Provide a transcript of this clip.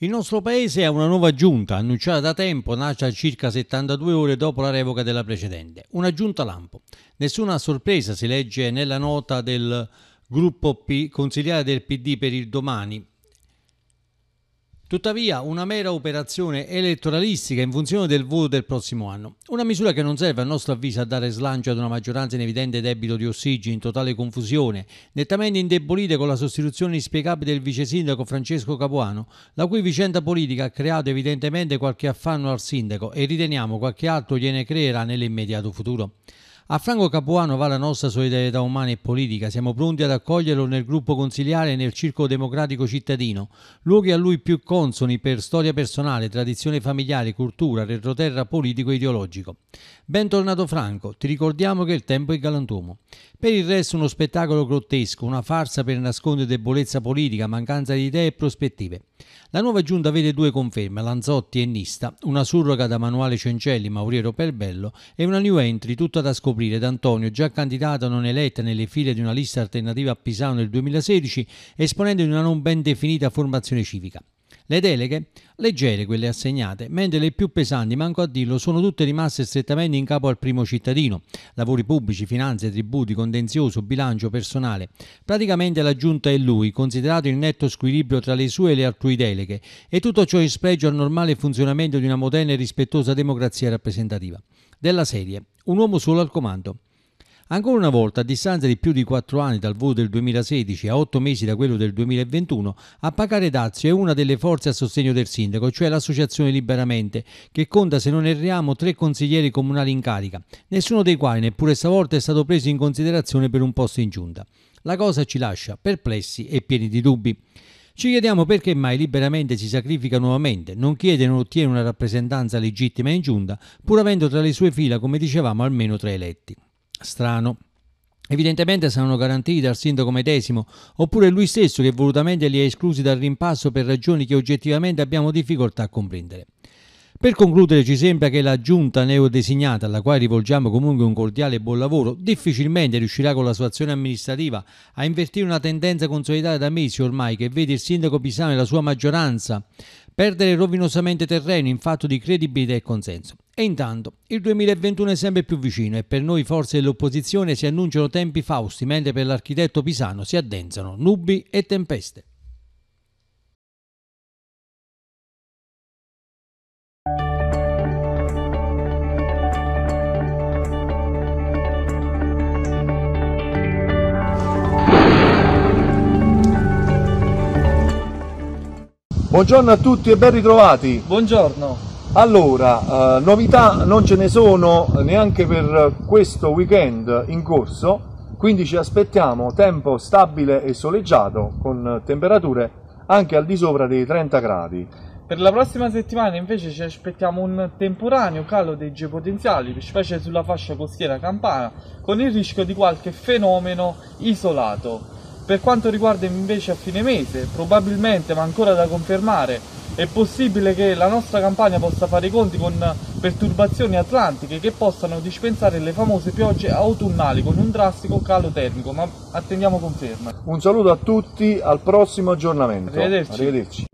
Il nostro paese ha una nuova giunta, annunciata da tempo, nasce a circa 72 ore dopo la revoca della precedente. Una giunta lampo. Nessuna sorpresa si legge nella nota del gruppo P, consigliare del PD per il domani, Tuttavia, una mera operazione elettoralistica in funzione del voto del prossimo anno. Una misura che non serve a nostro avviso a dare slancio ad una maggioranza in evidente debito di ossigeno, in totale confusione, nettamente indebolite con la sostituzione inspiegabile del vice sindaco Francesco Capuano, la cui vicenda politica ha creato evidentemente qualche affanno al sindaco e riteniamo qualche altro gliene creerà nell'immediato futuro. A Franco Capuano va la nostra solidarietà umana e politica, siamo pronti ad accoglierlo nel gruppo consigliare e nel circolo democratico cittadino, luoghi a lui più consoni per storia personale, tradizione familiare, cultura, retroterra politico e ideologico. Bentornato Franco, ti ricordiamo che il tempo è galantuomo. Per il resto uno spettacolo grottesco, una farsa per nascondere debolezza politica, mancanza di idee e prospettive. La nuova giunta vede due conferme, Lanzotti e Nista, una surroga da Manuale Cencelli, Mauriero Perbello e una new entry tutta da scoprire da Antonio, già candidata non eletta nelle file di una lista alternativa a Pisano nel 2016, esponente di una non ben definita formazione civica. Le deleghe, leggere quelle assegnate, mentre le più pesanti, manco a dirlo, sono tutte rimaste strettamente in capo al primo cittadino. Lavori pubblici, finanze, tributi, contenzioso, bilancio, personale. Praticamente la giunta è lui, considerato il netto squilibrio tra le sue e le altrui deleghe, e tutto ciò in spregio al normale funzionamento di una moderna e rispettosa democrazia rappresentativa. Della serie, un uomo solo al comando. Ancora una volta, a distanza di più di quattro anni dal voto del 2016 a otto mesi da quello del 2021, a pagare Dazio è una delle forze a sostegno del sindaco, cioè l'Associazione Liberamente, che conta, se non erriamo, tre consiglieri comunali in carica, nessuno dei quali neppure stavolta è stato preso in considerazione per un posto in giunta. La cosa ci lascia perplessi e pieni di dubbi. Ci chiediamo perché mai liberamente si sacrifica nuovamente, non chiede e non ottiene una rappresentanza legittima in giunta, pur avendo tra le sue fila, come dicevamo, almeno tre eletti strano. Evidentemente saranno garantiti dal sindaco medesimo, oppure lui stesso che volutamente li ha esclusi dal rimpasso per ragioni che oggettivamente abbiamo difficoltà a comprendere. Per concludere ci sembra che la giunta neodesignata, alla quale rivolgiamo comunque un cordiale buon lavoro, difficilmente riuscirà con la sua azione amministrativa a invertire una tendenza consolidata da mesi ormai che vede il sindaco Pisano e la sua maggioranza perdere rovinosamente terreno in fatto di credibilità e consenso. E intanto il 2021 è sempre più vicino e per noi forze dell'opposizione si annunciano tempi fausti, mentre per l'architetto Pisano si addensano nubi e tempeste. Buongiorno a tutti e ben ritrovati. Buongiorno. Allora, eh, novità non ce ne sono neanche per questo weekend in corso, quindi ci aspettiamo tempo stabile e soleggiato con temperature anche al di sopra dei 30 gradi. Per la prossima settimana invece ci aspettiamo un temporaneo calo dei geopotenziali, specie sulla fascia costiera campana, con il rischio di qualche fenomeno isolato. Per quanto riguarda invece a fine mese, probabilmente, ma ancora da confermare, è possibile che la nostra campagna possa fare i conti con perturbazioni atlantiche che possano dispensare le famose piogge autunnali con un drastico calo termico, ma attendiamo conferma. Un saluto a tutti, al prossimo aggiornamento. Arrivederci. Arrivederci.